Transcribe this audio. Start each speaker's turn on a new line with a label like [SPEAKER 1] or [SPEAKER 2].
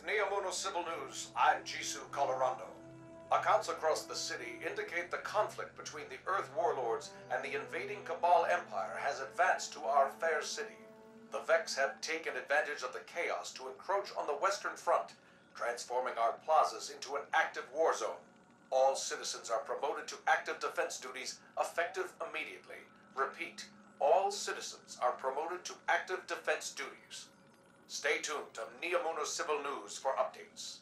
[SPEAKER 1] With Neomuna Civil News, I'm Jisoo Colorando. Accounts across the city indicate the conflict between the Earth warlords and the invading Cabal Empire has advanced to our fair city. The Vex have taken advantage of the chaos to encroach on the Western Front, transforming our plazas into an active war zone. All citizens are promoted to active defense duties effective immediately. Repeat, all citizens are promoted to active defense duties. Stay tuned to Neomuna Civil News for updates.